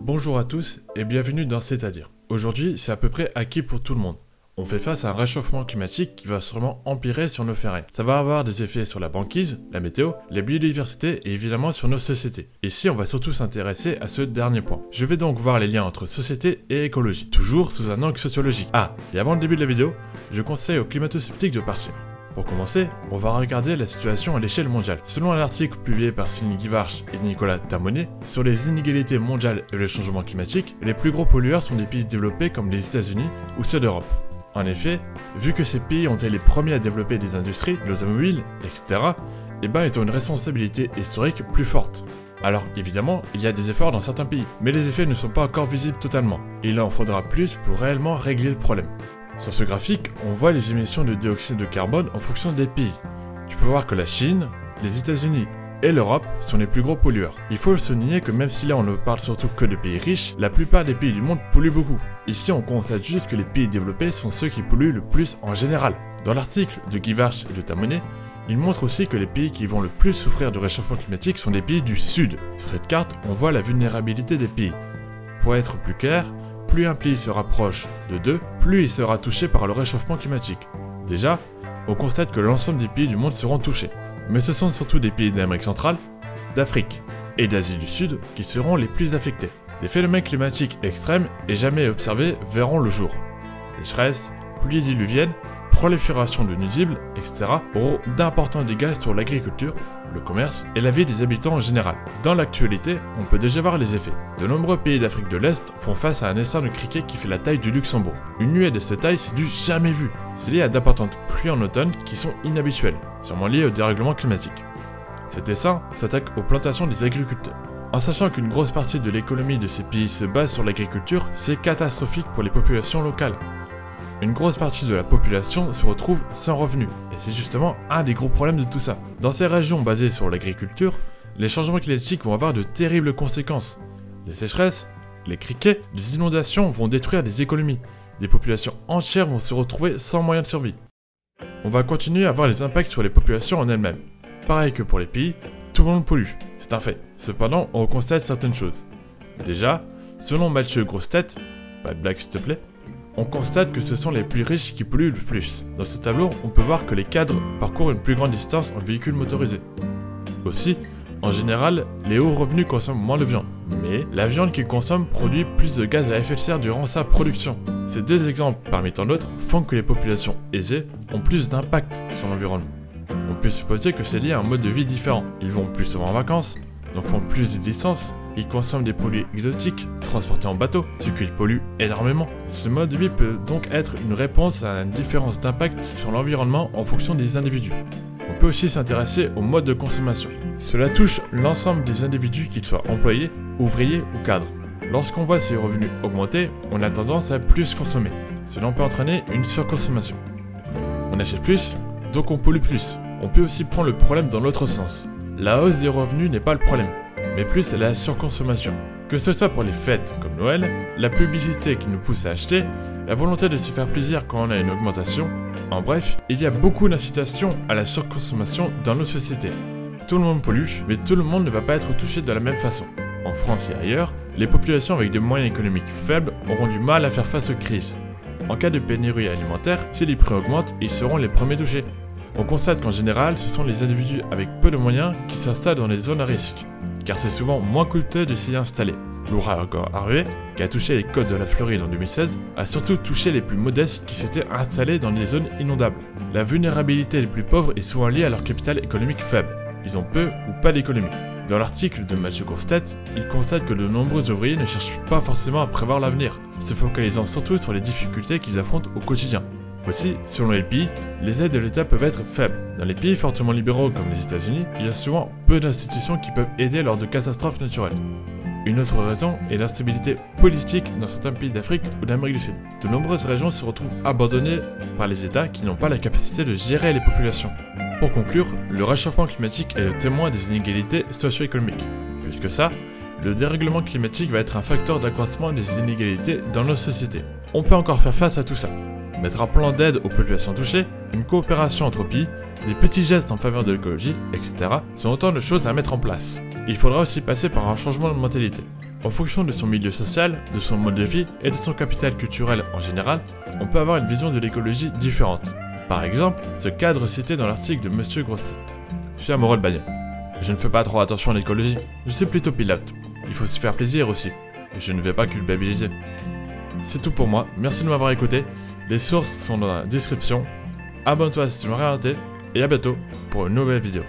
Bonjour à tous et bienvenue dans C'est-à-dire. Aujourd'hui, c'est à peu près acquis pour tout le monde. On fait face à un réchauffement climatique qui va sûrement empirer sur nos ferrets. Ça va avoir des effets sur la banquise, la météo, la biodiversité et évidemment sur nos sociétés. Ici, on va surtout s'intéresser à ce dernier point. Je vais donc voir les liens entre société et écologie, toujours sous un angle sociologique. Ah, et avant le début de la vidéo, je conseille aux climato-sceptiques de partir. Pour commencer, on va regarder la situation à l'échelle mondiale. Selon un article publié par Céline Guivarch et Nicolas Tamonet sur les inégalités mondiales et le changement climatique, les plus gros pollueurs sont des pays développés comme les États-Unis ou ceux d'Europe. En effet, vu que ces pays ont été les premiers à développer des industries, l'automobile, etc., ben ils ont une responsabilité historique plus forte. Alors évidemment, il y a des efforts dans certains pays, mais les effets ne sont pas encore visibles totalement. Il en faudra plus pour réellement régler le problème. Sur ce graphique, on voit les émissions de dioxyde de carbone en fonction des pays. Tu peux voir que la Chine, les États-Unis et l'Europe sont les plus gros pollueurs. Il faut souligner que même si là on ne parle surtout que de pays riches, la plupart des pays du monde polluent beaucoup. Ici on constate juste que les pays développés sont ceux qui polluent le plus en général. Dans l'article de Givarch et de Tamonet, il montre aussi que les pays qui vont le plus souffrir du réchauffement climatique sont les pays du Sud. Sur cette carte, on voit la vulnérabilité des pays. Pour être plus clair, plus un pays se rapproche de 2, plus il sera touché par le réchauffement climatique. Déjà, on constate que l'ensemble des pays du monde seront touchés. Mais ce sont surtout des pays d'Amérique centrale, d'Afrique et d'Asie du Sud qui seront les plus affectés. Des phénomènes climatiques extrêmes et jamais observés verront le jour. Sécheresse, pluies diluviennes, prolifération de nuisibles, etc. auront d'importants dégâts sur l'agriculture, le commerce et la vie des habitants en général. Dans l'actualité, on peut déjà voir les effets. De nombreux pays d'Afrique de l'Est font face à un essaim de criquet qui fait la taille du Luxembourg. Une nuée de cette taille, c'est du jamais vu. C'est lié à d'importantes pluies en automne qui sont inhabituelles, sûrement liées au dérèglement climatique. Cet essaim s'attaque aux plantations des agriculteurs. En sachant qu'une grosse partie de l'économie de ces pays se base sur l'agriculture, c'est catastrophique pour les populations locales une grosse partie de la population se retrouve sans revenus. Et c'est justement un des gros problèmes de tout ça. Dans ces régions basées sur l'agriculture, les changements climatiques vont avoir de terribles conséquences. Les sécheresses, les criquets, les inondations vont détruire des économies. Des populations entières vont se retrouver sans moyens de survie. On va continuer à voir les impacts sur les populations en elles-mêmes. Pareil que pour les pays, tout le monde pollue, c'est un fait. Cependant, on constate certaines choses. Déjà, selon Mathieu Grosse-Tête, pas de blague s'il te plaît, on constate que ce sont les plus riches qui polluent le plus. Dans ce tableau, on peut voir que les cadres parcourent une plus grande distance en véhicule motorisé. Aussi, en général, les hauts revenus consomment moins de viande, mais la viande qu'ils consomment produit plus de gaz à effet de serre durant sa production. Ces deux exemples, parmi tant d'autres, font que les populations aisées ont plus d'impact sur l'environnement. On peut supposer que c'est lié à un mode de vie différent. Ils vont plus souvent en vacances, donc font plus de distance, ils consomment des produits exotiques transportés en bateau, ce qui pollue énormément. Ce mode de vie peut donc être une réponse à une différence d'impact sur l'environnement en fonction des individus. On peut aussi s'intéresser au mode de consommation. Cela touche l'ensemble des individus, qu'ils soient employés, ouvriers ou cadres. Lorsqu'on voit ses revenus augmenter, on a tendance à plus consommer. Cela peut entraîner une surconsommation. On achète plus, donc on pollue plus. On peut aussi prendre le problème dans l'autre sens. La hausse des revenus n'est pas le problème mais plus la surconsommation. Que ce soit pour les fêtes comme Noël, la publicité qui nous pousse à acheter, la volonté de se faire plaisir quand on a une augmentation, en bref, il y a beaucoup d'incitations à la surconsommation dans nos sociétés. Tout le monde pollue, mais tout le monde ne va pas être touché de la même façon. En France et ailleurs, les populations avec des moyens économiques faibles auront du mal à faire face aux crises. En cas de pénurie alimentaire, si les prix augmentent, ils seront les premiers touchés. On constate qu'en général, ce sont les individus avec peu de moyens qui s'installent dans les zones à risque car c'est souvent moins coûteux de s'y installer. L'ouragan Harvey, qui a touché les côtes de la Floride en 2016, a surtout touché les plus modestes qui s'étaient installés dans des zones inondables. La vulnérabilité des plus pauvres est souvent liée à leur capital économique faible. Ils ont peu ou pas d'économie. Dans l'article de Mathieu Courstedt, il constate que de nombreux ouvriers ne cherchent pas forcément à prévoir l'avenir, se focalisant surtout sur les difficultés qu'ils affrontent au quotidien. Aussi, selon les pays, les aides de l'État peuvent être faibles. Dans les pays fortement libéraux comme les États-Unis, il y a souvent peu d'institutions qui peuvent aider lors de catastrophes naturelles. Une autre raison est l'instabilité politique dans certains pays d'Afrique ou d'Amérique du Sud. De nombreuses régions se retrouvent abandonnées par les États qui n'ont pas la capacité de gérer les populations. Pour conclure, le réchauffement climatique est le témoin des inégalités socio-économiques. Plus que ça, le dérèglement climatique va être un facteur d'accroissement des inégalités dans nos sociétés. On peut encore faire face à tout ça, mettre un plan d'aide aux populations touchées, une coopération entre pays, des petits gestes en faveur de l'écologie, etc. sont autant de choses à mettre en place. Il faudra aussi passer par un changement de mentalité. En fonction de son milieu social, de son mode de vie et de son capital culturel en général, on peut avoir une vision de l'écologie différente. Par exemple, ce cadre cité dans l'article de Monsieur Grosset. Je suis amoureux de bagnole. Je ne fais pas trop attention à l'écologie, je suis plutôt pilote. Il faut se faire plaisir aussi. Je ne vais pas culpabiliser. C'est tout pour moi, merci de m'avoir écouté. Les sources sont dans la description. Abonne-toi si tu m'as raté. Et à bientôt pour une nouvelle vidéo.